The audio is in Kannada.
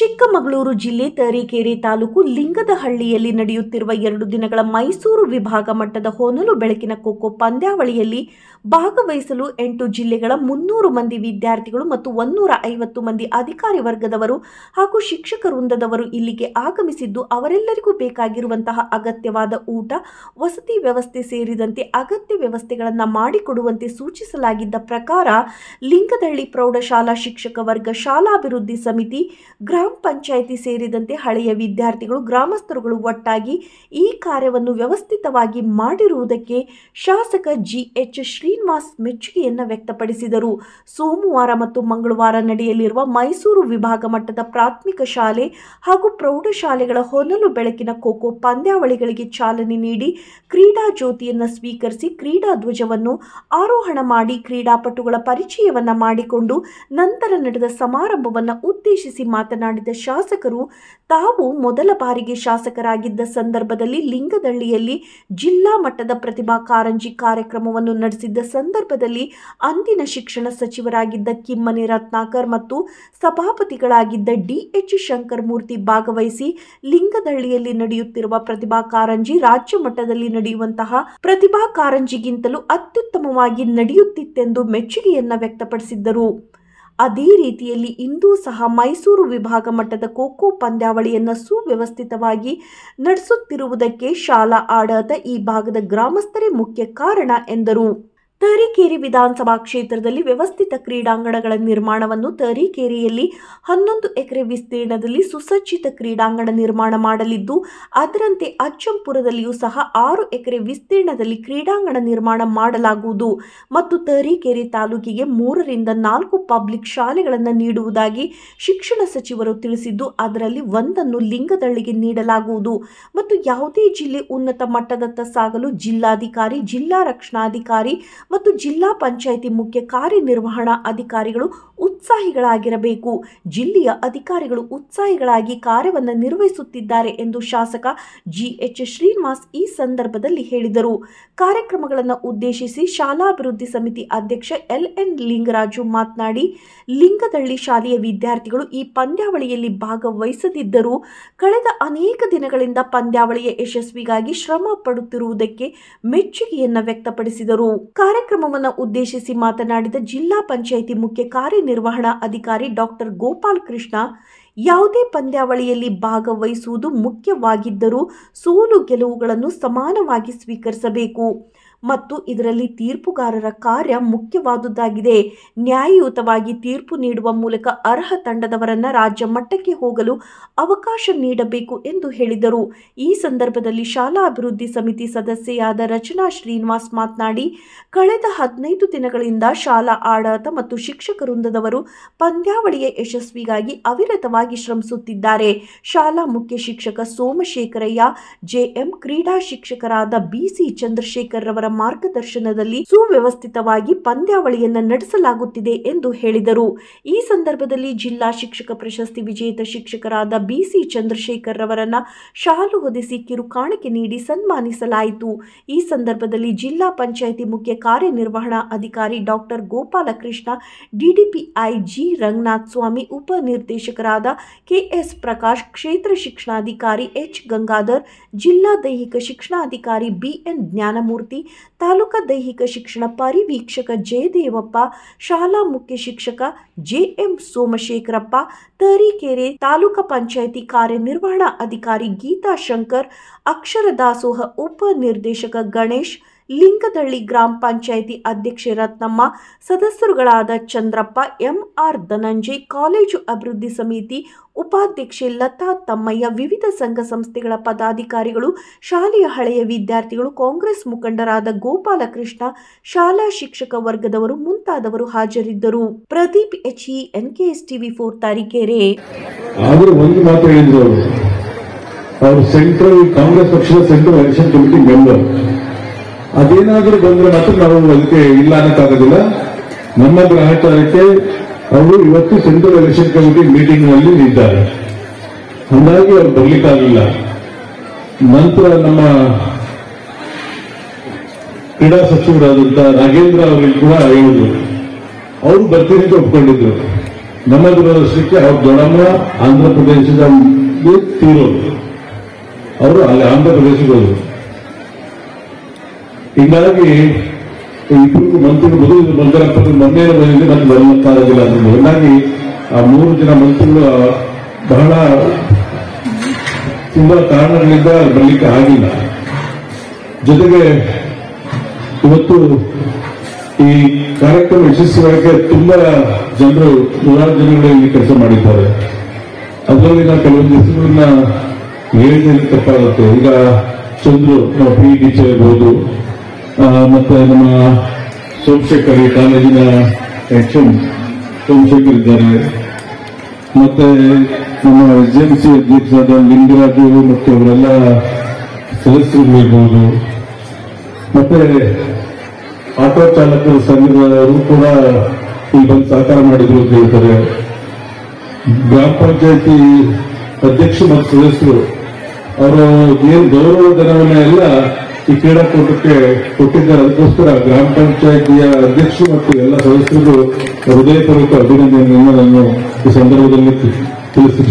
ಚಿಕ್ಕಮಗಳೂರು ಜಿಲ್ಲೆ ತರೀಕೆರೆ ತಾಲೂಕು ಲಿಂಗದಹಳ್ಳಿಯಲ್ಲಿ ನಡೆಯುತ್ತಿರುವ ಎರಡು ದಿನಗಳ ಮೈಸೂರು ವಿಭಾಗ ಮಟ್ಟದ ಹೊನಲು ಬೆಳಕಿನ ಖೋಖೋ ಪಂದ್ಯಾವಳಿಯಲ್ಲಿ ಭಾಗವಹಿಸಲು ಎಂಟು ಜಿಲ್ಲೆಗಳ ಮುನ್ನೂರು ಮಂದಿ ವಿದ್ಯಾರ್ಥಿಗಳು ಮತ್ತು ಒನ್ನೂರ ಐವತ್ತು ಮಂದಿ ಅಧಿಕಾರಿ ವರ್ಗದವರು ಹಾಗೂ ಶಿಕ್ಷಕ ವೃಂದದವರು ಇಲ್ಲಿಗೆ ಆಗಮಿಸಿದ್ದು, ಅವರೆಲ್ಲರಿಗೂ ಬೇಕಾಗಿರುವಂತಹ ಅಗತ್ಯವಾದ ಊಟ, ವಸತಿ ವ್ಯವಸ್ಥೆ ಸೇರಿದಂತೆ ಅಗತ್ಯ ವ್ಯವಸ್ಥೆಗಳನ್ನು ಮಾಡಿಕೊಡುವಂತೆ ಸೂಚಿಸಲಾಗಿದ್ದ ಪ್ರಕಾರ ಲಿಂಗದಹಳ್ಳಿ ಪ್ರೌಢಶಾಲಾ ಶಿಕ್ಷಕ ವರ್ಗ ಶಾಲಾಭಿವೃದ್ಧಿ ಸಮಿತಿ, ಗ್ರಾಮ ಪಂಚಾಯಿತಿ ಸೇರಿದಂತೆ ಹಳೆಯ ವಿದ್ಯಾರ್ಥಿಗಳು, ಗ್ರಾಮಸ್ಥರುಗಳು ಒಟ್ಟಾಗಿ ಈ ಕಾರ್ಯವನ್ನು ವ್ಯವಸ್ಥಿತವಾಗಿ ಮಾಡಿರುವುದಕ್ಕೆ ಶಾಸಕ ಜಿಎಚ್ ಶ್ರೀನಿವಾಸ್ ಮೆಚ್ಚುಗೆಯನ್ನು ವ್ಯಕ್ತಪಡಿಸಿದರು. ಸೋಮವಾರ ಮತ್ತು ಮಂಗಳವಾರ ನಡೆಯಲಿರುವ ಮೈಸೂರು ವಿಭಾಗ ಮಟ್ಟದ ಪ್ರಾಥಮಿಕ ಶಾಲೆ ಹಾಗೂ ಪ್ರೌಢಶಾಲೆಗಳ ಹೊನಲು ಬೆಳಕಿನ ಖೋಖೋ ಪಂದ್ಯಾವಳಿಗಳಿಗೆ ಚಾಲನೆ ನೀಡಿ ಕ್ರೀಡಾ ಜ್ಯೋತಿಯನ್ನು ಸ್ವೀಕರಿಸಿ ಕ್ರೀಡಾ ಧ್ವಜವನ್ನು ಆರೋಹಣ ಮಾಡಿ ಕ್ರೀಡಾಪಟುಗಳ ಪರಿಚಯವನ್ನು ಮಾಡಿಕೊಂಡು ನಂತರ ನಡೆದ ಸಮಾರಂಭವನ್ನು ಉದ್ದೇಶಿಸಿ ಮಾತನಾಡಿದ ಶಾಸಕರು ತಾವು ಮೊದಲ ಬಾರಿಗೆ ಶಾಸಕರಾಗಿದ್ದ ಸಂದರ್ಭದಲ್ಲಿ ಲಿಂಗದಳ್ಳಿಯಲ್ಲಿ ಜಿಲ್ಲಾ ಮಟ್ಟದ ಪ್ರತಿಭಾ ಕಾರಂಜಿ ಕಾರ್ಯಕ್ರಮವನ್ನು ನಡೆಸಿದ್ದ ಸಂದರ್ಭದಲ್ಲಿ ಅಂದಿನ ಶಿಕ್ಷಣ ಸಚಿವರಾಗಿದ್ದ ಕಿಮ್ಮನೆ ರತ್ನಾಕರ್ ಮತ್ತು ಸಭಾಪತಿಗಳಾಗಿದ್ದ ಡಿಎಚ್ ಶಂಕರ್ ಮೂರ್ತಿ ಭಾಗವಹಿಸಿ ಲಿಂಗದಳ್ಳಿಯಲ್ಲಿ ನಡೆಯುತ್ತಿರುವ ಪ್ರತಿಭಾ ಕಾರಂಜಿ ರಾಜ್ಯ ಮಟ್ಟದಲ್ಲಿ ನಡೆಯುವಂತಹ ಪ್ರತಿಭಾ ಕಾರಂಜಿಗಿಂತಲೂ ಅತ್ಯುತ್ತಮವಾಗಿ ನಡೆಯುತ್ತಿತ್ತೆಂದು ಮೆಚ್ಚುಗೆಯನ್ನ ವ್ಯಕ್ತಪಡಿಸಿದ್ದರು. ಅದೇ ರೀತಿಯಲ್ಲಿ ಇಂದೂ ಸಹ ಮೈಸೂರು ವಿಭಾಗ ಮಟ್ಟದ ಖೋಖೋ ಪಂದ್ಯಾವಳಿಯನ್ನು ಸುವ್ಯವಸ್ಥಿತವಾಗಿ ನಡೆಸುತ್ತಿರುವುದಕ್ಕೆ ಶಾಲಾ ಆಡಳಿತ ಈ ಭಾಗದ ಗ್ರಾಮಸ್ಥರೇ ಮುಖ್ಯ ಕಾರಣ ಎಂದರು. ತರೀಕೆರೆ ವಿಧಾನಸಭಾ ಕ್ಷೇತ್ರದಲ್ಲಿ ವ್ಯವಸ್ಥಿತ ಕ್ರೀಡಾಂಗಣಗಳ ನಿರ್ಮಾಣವನ್ನು ತರೀಕೆರೆಯಲ್ಲಿ ಹನ್ನೊಂದು ಎಕರೆ ವಿಸ್ತೀರ್ಣದಲ್ಲಿ ಸುಸಜ್ಜಿತ ಕ್ರೀಡಾಂಗಣ ನಿರ್ಮಾಣ ಮಾಡಲಿದ್ದು, ಅದರಂತೆ ಅಚ್ಚಂಪುರದಲ್ಲಿಯೂ ಸಹ ಆರು ಎಕರೆ ವಿಸ್ತೀರ್ಣದಲ್ಲಿ ಕ್ರೀಡಾಂಗಣ ನಿರ್ಮಾಣ ಮಾಡಲಾಗುವುದು ಮತ್ತು ತರೀಕೆರೆ ತಾಲೂಕಿಗೆ ಮೂರರಿಂದ ನಾಲ್ಕು ಪಬ್ಲಿಕ್ ಶಾಲೆಗಳನ್ನು ನೀಡುವುದಾಗಿ ಶಿಕ್ಷಣ ಸಚಿವರು ತಿಳಿಸಿದ್ದು, ಅದರಲ್ಲಿ ಒಂದನ್ನು ಲಿಂಗದಳ್ಳಿಗೆ ನೀಡಲಾಗುವುದು ಮತ್ತು ಯಾವುದೇ ಜಿಲ್ಲೆ ಉನ್ನತ ಮಟ್ಟದತ್ತ ಸಾಗಲು ಜಿಲ್ಲಾಧಿಕಾರಿ, ಜಿಲ್ಲಾ ರಕ್ಷಣಾಧಿಕಾರಿ ಮತ್ತು ಜಿಲ್ಲಾ ಪಂಚಾಯಿತಿ ಮುಖ್ಯ ಕಾರ್ಯನಿರ್ವಹಣಾ ಅಧಿಕಾರಿಗಳು ಉತ್ಸಾಹಿಗಳಾಗಿರಬೇಕು. ಜಿಲ್ಲೆಯ ಅಧಿಕಾರಿಗಳು ಉತ್ಸಾಹಿಗಳಾಗಿ ಕಾರ್ಯವನ್ನು ನಿರ್ವಹಿಸುತ್ತಿದ್ದಾರೆ ಎಂದು ಶಾಸಕ ಜಿಎಚ್ ಶ್ರೀನಿವಾಸ್ ಈ ಸಂದರ್ಭದಲ್ಲಿ ಹೇಳಿದರು. ಕಾರ್ಯಕ್ರಮಗಳನ್ನು ಉದ್ದೇಶಿಸಿ ಶಾಲಾಭಿವೃದ್ಧಿ ಸಮಿತಿ ಅಧ್ಯಕ್ಷ ಎಲ್ಎನ್ ಲಿಂಗರಾಜು ಮಾತನಾಡಿ, ಲಿಂಗದಳ್ಳಿ ಶಾಲೆಯ ವಿದ್ಯಾರ್ಥಿಗಳು ಈ ಪಂದ್ಯಾವಳಿಯಲ್ಲಿ ಭಾಗವಹಿಸದಿದ್ದರೂ ಕಳೆದ ಅನೇಕ ದಿನಗಳಿಂದ ಪಂದ್ಯಾವಳಿಯ ಯಶಸ್ವಿಗಾಗಿ ಶ್ರಮ ಪಡುತ್ತಿರುವುದಕ್ಕೆ ಮೆಚ್ಚುಗೆಯನ್ನು ವ್ಯಕ್ತಪಡಿಸಿದರು. ಕಾರ್ಯಕ್ರಮವನ್ನು ಉದ್ದೇಶಿಸಿ ಮಾತನಾಡಿದ ಜಿಲ್ಲಾ ಪಂಚಾಯಿತಿ ಮುಖ್ಯ ಕಾರ್ಯನಿರ್ವಹಣಾ ಅಧಿಕಾರಿ ಡಾಕ್ಟರ್ ಗೋಪಾಲ್ ಕೃಷ್ಣ, ಯಾವುದೇ ಪಂದ್ಯಾವಳಿಯಲ್ಲಿ ಭಾಗವಹಿಸುವುದು ಮುಖ್ಯವಾಗಿದ್ದರೂ ಸೋಲು ಗೆಲುವುಗಳನ್ನು ಸಮಾನವಾಗಿ ಸ್ವೀಕರಿಸಬೇಕು. ಮತ್ತು ಇದರಲ್ಲಿ ತೀರ್ಪುಗಾರರ ಕಾರ್ಯ ಮುಖ್ಯವಾದುದಾಗಿದೆ. ನ್ಯಾಯಯುತವಾಗಿ ತೀರ್ಪು ನೀಡುವ ಮೂಲಕ ಅರ್ಹ ತಂಡದವರನ್ನು ರಾಜ್ಯ ಮಟ್ಟಕ್ಕೆ ಹೋಗಲು ಅವಕಾಶ ನೀಡಬೇಕು ಎಂದು ಹೇಳಿದರು. ಈ ಸಂದರ್ಭದಲ್ಲಿ ಶಾಲಾ ಅಭಿವೃದ್ಧಿ ಸಮಿತಿ ಸದಸ್ಯೆಯಾದ ರಚನಾ ಶ್ರೀನಿವಾಸ್ ಮಾತನಾಡಿ, ಕಳೆದ ಹದಿನೈದು ದಿನಗಳಿಂದ ಶಾಲಾ ಆಡಳಿತ ಮತ್ತು ಶಿಕ್ಷಕ ವೃಂದದವರು ಪಂದ್ಯಾವಳಿಯ ಯಶಸ್ವಿಗಾಗಿ ಅವಿರತವಾಗಿ ಶ್ರಮಿಸುತ್ತಿದ್ದಾರೆ. ಶಾಲಾ ಮುಖ್ಯ ಶಿಕ್ಷಕ ಸೋಮಶೇಖರಯ್ಯ, ಜೆಎಂ ಕ್ರೀಡಾ ಶಿಕ್ಷಕರಾದ ಬಿಸಿ ಚಂದ್ರಶೇಖರ್ ರವರ ಮಾರ್ಗದರ್ಶನದಲ್ಲಿ ಸುವ್ಯವಸ್ಥಿತವಾಗಿ ಪಂದ್ಯಾವಳಿಯನ್ನ ನಡೆಸಲಾಗುತ್ತಿದೆ ಎಂದು ಹೇಳಿದರು. ಈ ಸಂದರ್ಭದಲ್ಲಿ ಜಿಲ್ಲಾ ಶಿಕ್ಷಕ ಪ್ರಶಸ್ತಿ ವಿಜೇತ ಶಿಕ್ಷಕರಾದ ಬಿಸಿ ಚಂದ್ರಶೇಖರ್ ರವರನ್ನ ಶಾಲು ಹೊದಿಸಿ ಕಿರುಕಾಣಿಕೆ ನೀಡಿ ಸನ್ಮಾನಿಸಲಾಯಿತು. ಈ ಸಂದರ್ಭದಲ್ಲಿ ಜಿಲ್ಲಾ ಪಂಚಾಯಿತಿ ಮುಖ್ಯ ಕಾರ್ಯನಿರ್ವಹಣಾ ಅಧಿಕಾರಿ doctor Gopalakrishna, DDPI G. Ranganath Swamy ಉಪನಿರ್ದೇಶಕರಾದ KS Prakash, ಕ್ಷೇತ್ರ ಶಿಕ್ಷಣಾಧಿಕಾರಿ ಎಚ್. ಗಂಗಾಧರ್, ಜಿಲ್ಲಾ ದೈಹಿಕ ಶಿಕ್ಷಣಾಧಿಕಾರಿ ಬಿಎನ್ ಜ್ಞಾನಮೂರ್ತಿ ತಾಲೂಕಾ ದೈಹಿಕ ಶಿಕ್ಷಣ ಪರಿವೀಕ್ಷಕ ಜಯದೇವಪ್ಪ, ಶಾಲಾ ಮುಖ್ಯ ಶಿಕ್ಷಕ ಜೆಎಂ ಸೋಮಶೇಖರಪ್ಪ, ತರೀಕೆರೆ ತಾಲೂಕಾ ಪಂಚಾಯಿತಿ ಕಾರ್ಯನಿರ್ವಹಣಾ ಅಧಿಕಾರಿ ಗೀತಾ ಶಂಕರ್ ಅಕ್ಷರ ದಾಸೋಹ ಉಪನಿರ್ದೇಶಕ ಗಣೇಶ್ ಲಿಂಗದಳ್ಳಿ ಗ್ರಾಮ ಪಂಚಾಯಿತಿ ಅಧ್ಯಕ್ಷೆ ರತ್ನಮ್ಮ, ಸದಸ್ಯರುಗಳಾದ ಚಂದ್ರಪ್ಪ, ಎಂಆರ್ ಧನಂಜಯ್, ಕಾಲೇಜು ಅಭಿವೃದ್ಧಿ ಸಮಿತಿ ಉಪಾಧ್ಯಕ್ಷೆ ಲತಾ ತಮ್ಮಯ್ಯ, ವಿವಿಧ ಸಂಘ ಸಂಸ್ಥೆಗಳ ಪದಾಧಿಕಾರಿಗಳು, ಶಾಲೆಯ ಹಳೆಯ ವಿದ್ಯಾರ್ಥಿಗಳು, ಕಾಂಗ್ರೆಸ್ ಮುಖಂಡರಾದ ಗೋಪಾಲಕೃಷ್ಣ, ಶಾಲಾ ಶಿಕ್ಷಕ ವರ್ಗದವರು ಮುಂತಾದವರು ಹಾಜರಿದ್ದರು. Pradeep HE, NKS TV four Tarikere. ಆದ್ರೆ ಒಂದು ಮಾತು ಹೇಳಿದ್ರು ಅವರು. ಅವರು ಸೆಂಟ್ರಲ್ ಕಾಂಗ್ರೆಸ್ ಪಕ್ಷದ ಸೆಂಟ್ರಲ್ ಎಲೆಕ್ಷನ್ ಕಮಿಟಿ ಮೆಂಬರ್. ಅದೇನಾದ್ರೂ ಬಂದ್ರೆ ಮಾತ್ರ ನಾವು ಅದಕ್ಕೆ ಇಲ್ಲ ಅನ್ನಕ್ಕಾಗೋದಿಲ್ಲ ನಮ್ಮ ಗ್ರಹಚಾರಕ್ಕೆ ಅವರು ಇವತ್ತು ಸೆಂಟ್ರಲ್ ಎಲೆಕ್ಷನ್ ಕಮಿಟಿ ಮೀಟಿಂಗ್ನಲ್ಲಿ ಇದ್ದಾರೆ. ಹಾಗಾಗಿ ಅವ್ರು ಬರ್ಲಿಕ್ಕಾಗಲಿಲ್ಲ. ನಂತರ ನಮ್ಮ ಕ್ರೀಡಾ ಸಚಿವರಾದಂತ ನಾಗೇಂದ್ರ ಅವರಿಗೆ ಕೂಡ ಹೇಳಿದ್ರು. ಅವರು ಬರ್ತೀನಿ ಅಂತ ಒಪ್ಕೊಂಡಿದ್ರು. ನಮ್ಮ ದುರದೃಷ್ಟಕ್ಕೆ ಅವ್ರ ದೊಡ್ಡಮ್ಮ, ಆಂಧ್ರ ಪ್ರದೇಶದ ತೀರೋದು ಅವರು ಅಲ್ಲಿ ಆಂಧ್ರ ಪ್ರದೇಶಕ್ಕೆ ಹೋದ್ರು. ಹೀಗಾಗಿ ಇಬ್ಬರು ಮಂತ್ರಿಗಳು ಮೊದಲು ಬಂದರಪ್ಪ ಮೊನ್ನೆ ಬಂದಿದೆ ನಾನು ಬರಲಿಕ್ಕಾಗೋದಿಲ್ಲ ಅಂದ್ರು ಹೀಗಾಗಿ ಆ ಮೂರು ಜನ ಮಂತ್ರಿಗಳು ಬಹಳ ತುಂಬಾ ಕಾರಣಗಳಿಂದ ಬರಲಿಕ್ಕೆ ಆಗಿಲ್ಲ. ಜೊತೆಗೆ ಇವತ್ತು ಈ ಕಾರ್ಯಕ್ರಮ ಯಶಸ್ವಿಯಾಗಿ ತುಂಬಾ ಜನರು, ನೂರಾರು ಜನಗಳು ಇಲ್ಲಿ ಕೆಲಸ ಮಾಡಿದ್ದಾರೆ. ಅದರಲ್ಲಿ ನಾವು ಕೆಲವೊಂದು ಹೆಸರುಗಳನ್ನ ಹೇಳಿದ್ರೆ ತಪ್ಪಾಗುತ್ತೆ. ಈಗ ಚಂದ್ರು, ನಾವು ಪಿ ಟೀಚರ್ ಇರ್ಬೋದು ಮತ್ತೆ ನಮ್ಮ ಸೋಮಶೇಖರ್ ಕಾಲೇಜಿನ ಎಚ್ ಎಂ ಸೋಮಶೇಖರ್ ಇದ್ದಾರೆ. ಮತ್ತೆ ನಮ್ಮ ಎಸ್ ಎಂ ಸಿ ಅಧ್ಯಕ್ಷರಾದ ಲಿಂಗರಾಜು ಮತ್ತು ಅವರೆಲ್ಲ ಸದಸ್ಯರು ಇರ್ಬೋದು ಮತ್ತೆ ಆಟೋ ಚಾಲಕ ಸಂಘದವರು ಕೂಡ ಈ ಬಂದು ಸಹಕಾರ ಮಾಡಿದ್ರು ಅಂತ ಹೇಳ್ತಾರೆ. ಗ್ರಾಮ ಪಂಚಾಯತಿ ಅಧ್ಯಕ್ಷ ಮತ್ತು ಸದಸ್ಯರು, ಅವರು ಏನು ಗೌರವ ಧನವನ್ನ ಎಲ್ಲ ಈ ಕ್ರೀಡಾಕೂಟಕ್ಕೆ ಕೊಟ್ಟಿದ್ದಾರೆ ಅದಕ್ಕೋಸ್ಕರ ಗ್ರಾಮ ಪಂಚಾಯತಿಯ ಅಧ್ಯಕ್ಷರು ಮತ್ತು ಎಲ್ಲ ಸದಸ್ಯರು ಹೃದಯಪೂರ್ವಕ ಅಭಿನಂದನೆಯನ್ನು ನಾನು ಈ ಸಂದರ್ಭದಲ್ಲಿ ತಿಳಿಸಿ